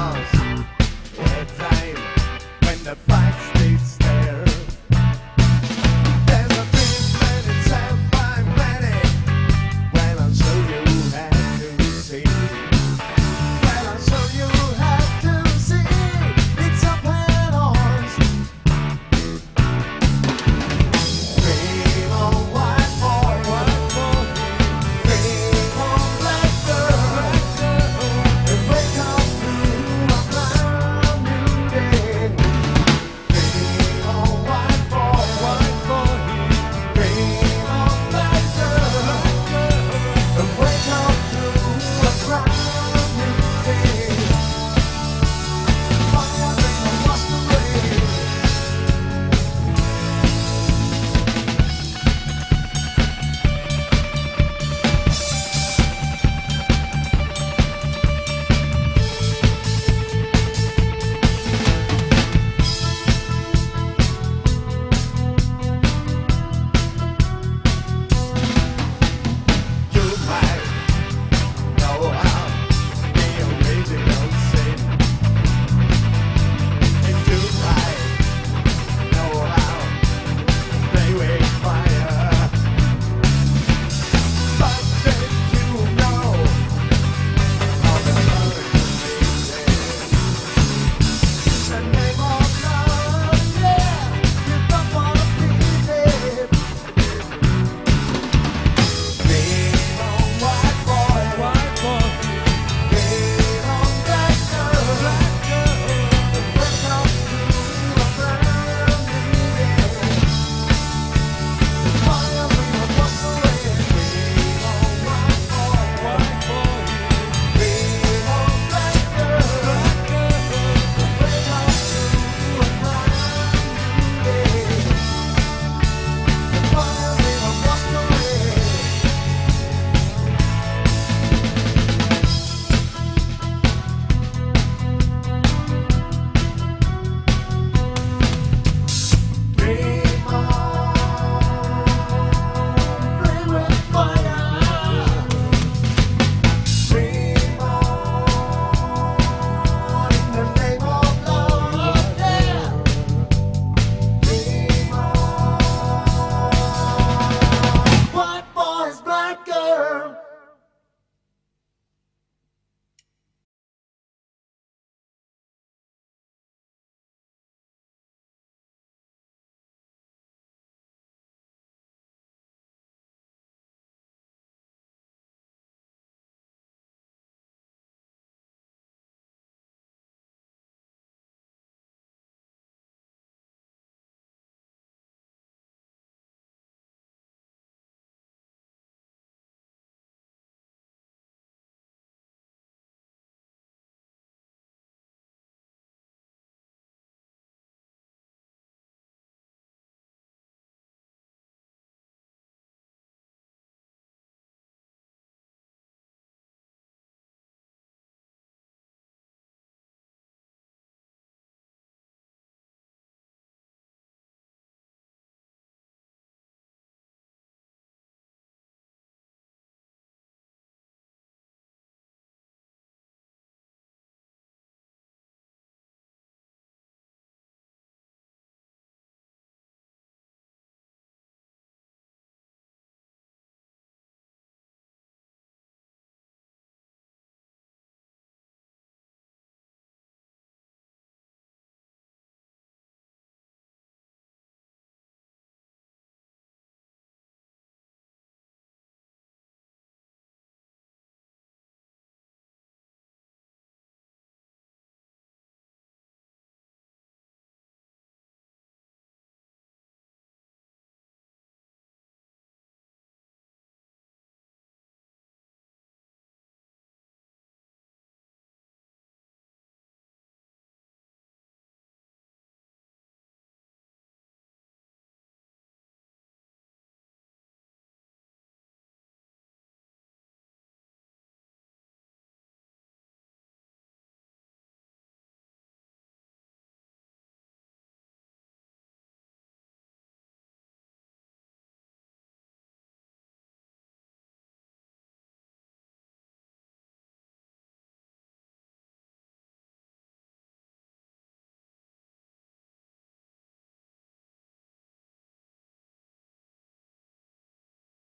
stars. A time when the fight starts.